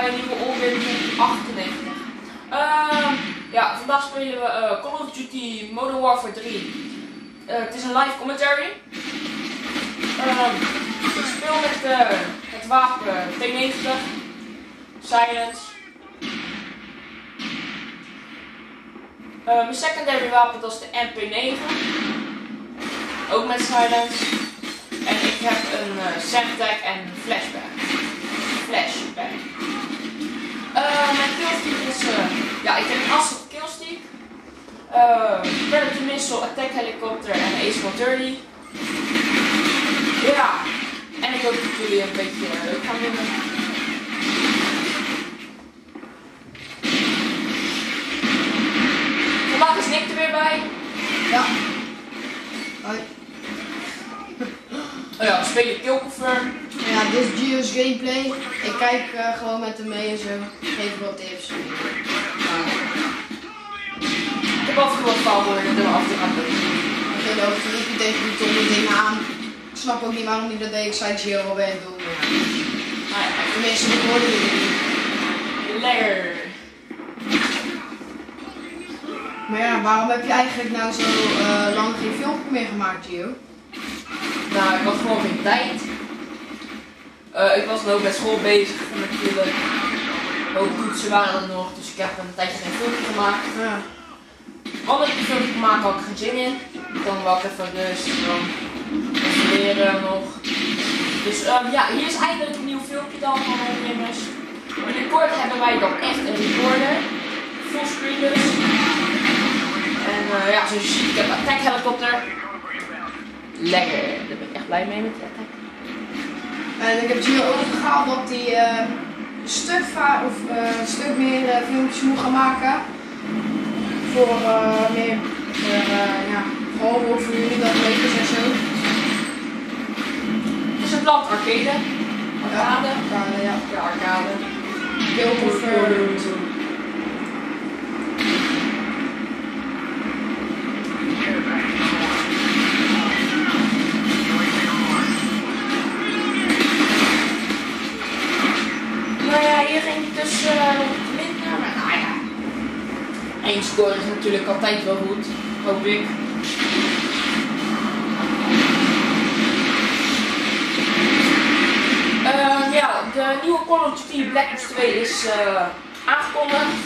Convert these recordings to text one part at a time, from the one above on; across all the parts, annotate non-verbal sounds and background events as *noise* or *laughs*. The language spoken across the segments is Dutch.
Bij een nieuwe Onweer 98. Ehm ja, vandaag spelen we eh, Call of Duty Modern Warfare 3. Eh, het is een live commentary. Ehm ik speel met eh, het wapen T90, Silence. Eh, mijn secondary wapen dat is de MP9. Ook met Silence. En ik heb een uh, en een Eh, is, ja, ik heb een Assault killstick. Uh, Predator Missile, Attack Helicopter en Ace 130. Ja, en ik hoop dat jullie een beetje leuk gaan vinden. Vandaag is Nick er weer bij. Ja. Hoi. Oh ja, we spelen Killconfirm. Dit is Gio's gameplay. Ik kijk eh, gewoon met hem mee en zo. Geef wat tips. Ik heb af en toe wat fouten door af te gaan doen. ik ging ook je tegen die domme dingen aan. Ik snap ook niet waarom hij dat deed. Ik zei Gio, je aan het doen? Maar ja, tenminste, hoorden jullie niet. Lekker. Maar ja, waarom heb je eigenlijk nou zo eh, lang geen filmpje meer gemaakt, Gio? Nou, ik had gewoon geen tijd. Eh, ik was ook met school bezig natuurlijk. Ook toetsen waren er nog, dus ik heb een tijdje geen filmpje gemaakt. Ja. Ik een filmpje gemaakt had ik geen zin in. Dan wou ik even rust, dan leren nog. Dus ehm, ja, hier is eindelijk een nieuw filmpje dan van ondernemers. Binnenkort hebben wij dan echt een recorder. Fullscreen dus. En eh, ja, zoals je ziet, ik heb een attack helikopter. Lekker, daar ben ik echt blij mee met die attack. En ik heb Gio ook gehaald dat hij eh, een stuk, of, eh, een stuk meer eh, filmpjes moet gaan maken. Voor meer, voor, eh, ja, gewoon ook voor jullie dat leuk en zo. Het is een land arcade. Arcade. Arcade, ja. Ja, arcade. Heel confirmed. Score is natuurlijk altijd wel goed, hoop ik. Ehm, ja, de nieuwe Call of Duty Black Ops 2 is eh, aangekondigd.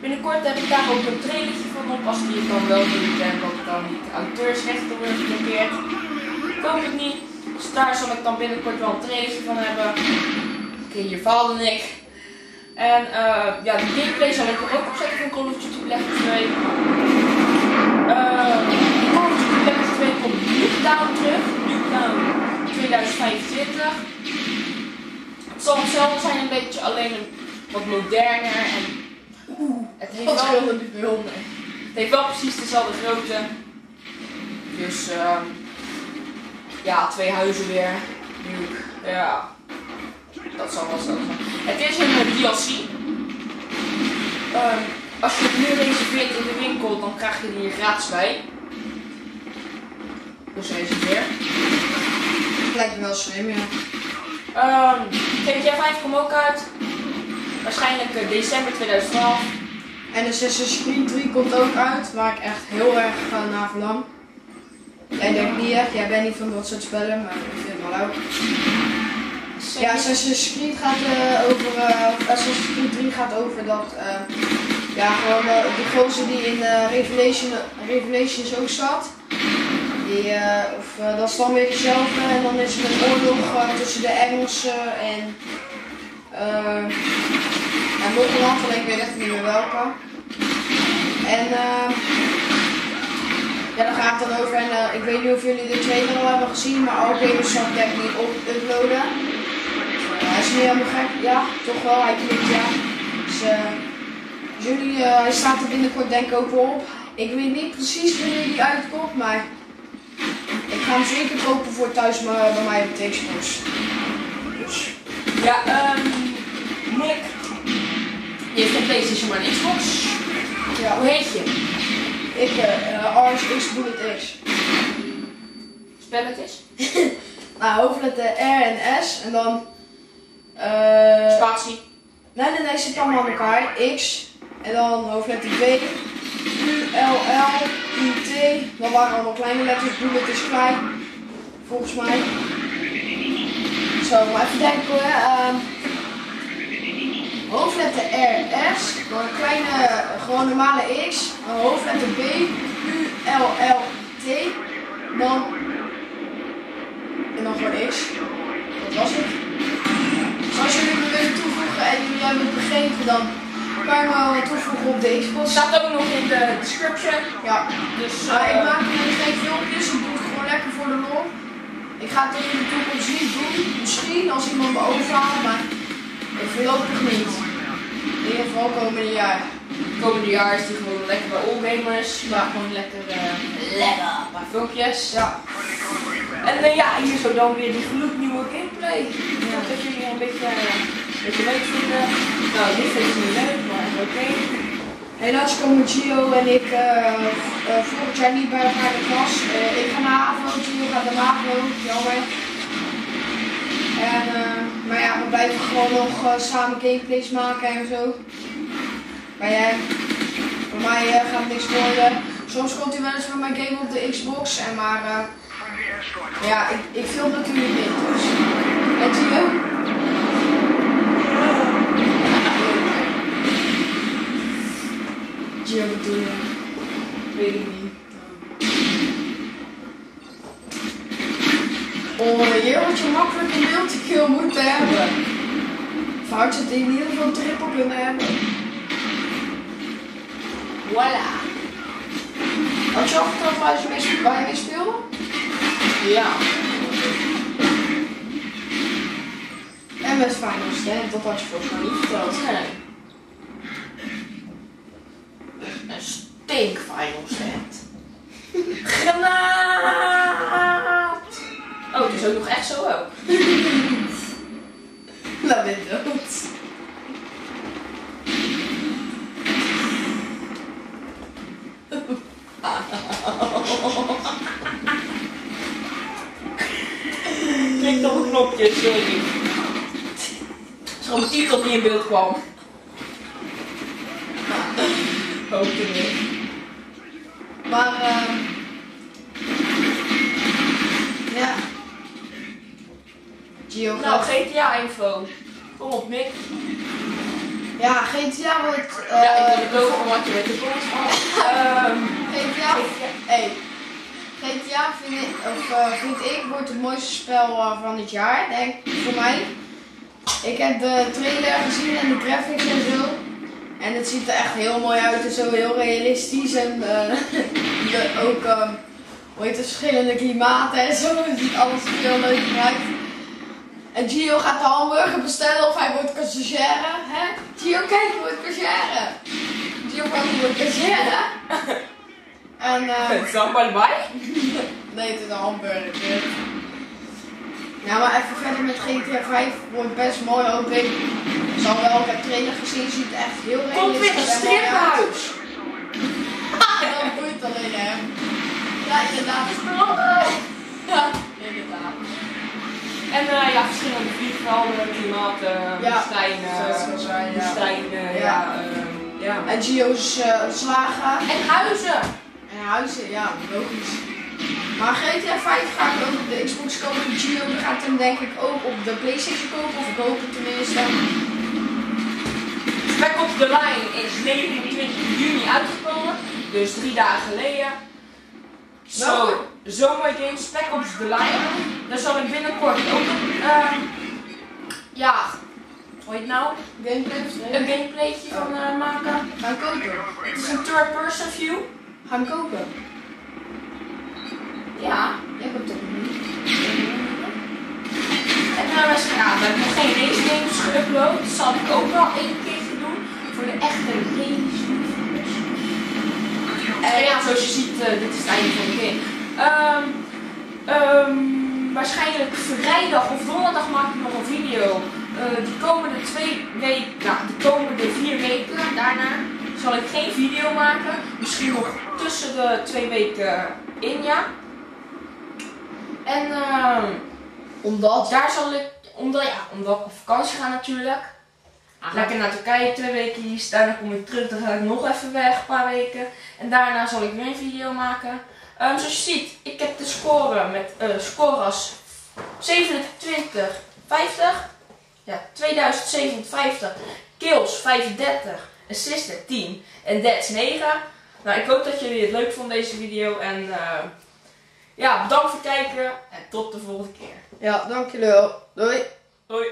Binnenkort heb ik daar ook een trailertje van op, als die het dan wel doet en dat dan niet auteursrechten worden geblokkeerd. Ik hoop het niet, dus daar zal ik dan binnenkort wel een trailertje van hebben. Oké, hier faalde ik. En eh, ja, de gameplay zal ik er ook opzetten van Call of Duty Black Ops 2. Eh, Call of Duty Black Ops 2 komt Nuketown terug. Nuketown 2025. Het zal hetzelfde zijn een beetje, alleen een wat moderner en het heeft Wat wel, film? het heeft wel precies dezelfde grootte. Dus ehm ja, twee huizen weer. Nuke. Ja. Dat zal wel zo zijn. Het is een eh, DLC. Ehm, als je het nu reserveert in de winkel, dan krijg je die hier gratis bij. Dus reserveer. Lijkt me wel slim, ja. Ehm GTA 5 komt ook uit. Waarschijnlijk eh, december 2012. En Assassin's Creed 3 komt ook uit, waar ik echt heel erg uh, naar verlang. Jij denkt niet echt, jij bent niet van dat soort spellen, maar ik vind het wel leuk. Ja, Assassin's Creed gaat eh, over, eh, of Assassin's Creed 3 gaat over dat, eh, ja, gewoon eh, die gozer die in eh, Revelation, Revelations ook zat. Die, eh, of eh, dat is dan weer hetzelfde en dan is er een oorlog eh, tussen de Engelsen en, eh, en nog een land, alleen ik weet echt niet meer welke. En eh, ja, daar gaat het dan over. En eh, ik weet niet of jullie de trailer al hebben gezien, maar al gamers zal ik niet op uploaden. Eh, is niet helemaal gek, ja, toch wel, hij klikt ja. Dus eh, jullie, eh, hij staat er binnenkort denk ik ook wel op. Ik weet niet precies wanneer die uitkomt, maar ik ga hem zeker kopen voor thuis maar bij mij op. Dus, Ja, ehm Nick. Je heeft een PlayStation maar een Xbox. ja, Hoe heet je? ik, eh uh, Orange X Bullet X. Spelletjes? Nou, *laughs* hoofdletter R en S en dan Eh, Spatie. nee, nee, nee, zit allemaal aan elkaar. X. En dan hoofdletter B. U, L, L, I, T. Dan waren allemaal kleine letters. Bullet is klein. Volgens mij. Zo, maar even denken hoor. Ehm, hoofdletter R, S. Dan een kleine, gewoon normale X. Dan hoofdletter B. U, L, L, T. Dan. Begrepen, dan kan je toevoegen op de Xbox. Staat ook nog in de description. Ja. Dus Maar ik eh, maak nu geen filmpjes, ik doe het gewoon lekker voor de lol. Ik ga het ook in de toekomst niet doen. Misschien als iemand me overhaalt, maar ik voorlopig niet. In ieder geval komende jaar. komende jaar is die gewoon lekker bij Allgamers. Maar gewoon lekker, eh, lekker een paar filmpjes. Ja. En eh, ja, hier zo dan weer die gloednieuwe gameplay. Ik hoop dat jullie een beetje, een beetje leuk vinden. Nou, dit vind ik niet leuk, maar oké. Helaas komen Gio en ik eh, volgend jaar niet bij elkaar in de klas. Eh, ik ga naar AVO, Gio gaat naar MAVO, jammer. En, maar ja, we blijven gewoon nog samen gameplays maken en zo. Maar jij, voor mij gaat niks worden. Soms komt hij wel eens van mijn game op de Xbox, en maar ja, ik, ik film natuurlijk niet. Dus. En? Gio bedoel je? Weet ik niet. Oh, hier had je makkelijk een multikill moeten hebben. Of had je het in ieder geval triple kunnen hebben. Voilà. Had je al verteld waar je mee, waar je mee speelde? Ja. En met Final Stand, dat had je volgens mij niet verteld. Nee. Een stink final stand. Granaat! Oh, het is ook nog echt zo ook. Dat ben je dood. Knopje, sorry. Zo'n mijn titel die in beeld kwam. Niet. Maar, ehm ja. Gio Nou, GTA-info. Kom op, Mick. Ja, GTA wordt. eh ja, ik wil het over wat je met de komst van. Ehm, GTA, hey, GTA vind ik, of, eh, vind ik wordt het mooiste spel eh, van dit jaar, denk ik, voor mij. Ik heb de trailer gezien en de graphics en zo. En het ziet er echt heel mooi uit en zo heel realistisch. En eh, *laughs* ook, hoe heet het, verschillende klimaten en zo. Het ziet alles heel leuk uit. En Gio gaat de hamburger bestellen of hij wordt cashier. Hè? Gio, kijk, hij wordt cashier. Gio gaat wordt cashier. En *laughs* eh, Het maar bij. *laughs* nee, het is een hamburger. Ja, maar even verder met GTA 5 wordt best mooi ook. Ik zal wel, ik heb trailer gezien, ziet er echt heel Komt weer een realistisch uit. striphuis. Dat boeit alleen hem. Ja, inderdaad. Ja, inderdaad. En eh, ja, verschillende vliegvelden, Ja, al zei, ja. woestijnen, ja. Ja. ehm, ja. En Gio's eh, slagen. En huizen. En huizen, ja, logisch. Maar GTA 5 gaat ook op de Xbox kopen. Gio die gaat hem denk ik ook op de Playstation kopen, of ik hoop het tenminste. Spec Ops The Line is 29 juni uitgekomen, dus drie dagen geleden. Zo, Welke? zomergame Spec Ops The Line. Daar zal ik binnenkort ook een, ehm, ja, hoe heet nou? Gameplay? Een gameplaytje van eh, maken. Gaan kopen. Het is een third person view. Gaan kopen. Ja. Ik heb toch niet. En uh, wij zeggen, ja, we hebben nog geen race games geüpload. Dat zal ik ook wel één keertje doen. Voor de echte race. En ja, zoals je ziet, eh, dit is het einde van de game. Ehm, ehm, waarschijnlijk vrijdag of donderdag maak ik nog een video. Eh de komende twee weken, ja, de komende vier weken daarna zal ik geen video maken. Misschien nog tussen de twee weken in, ja. En ehm Omdat. daar zal ik, omdat, ja, omdat ik op vakantie ga natuurlijk. Lekker naar Turkije twee weken. Daarna kom ik terug, dan ga ik nog even weg, een paar weken. En daarna zal ik weer een video maken. Ehm, zoals je ziet, ik heb de score met uh, score als 27, 50. Ja, 2057. Kills 35. Assisten 10. En deaths 9. Nou, ik hoop dat jullie het leuk vonden deze video. En uh, ja, bedankt voor het kijken. En tot de volgende keer. Ja, dank jullie wel. Doei. Doei.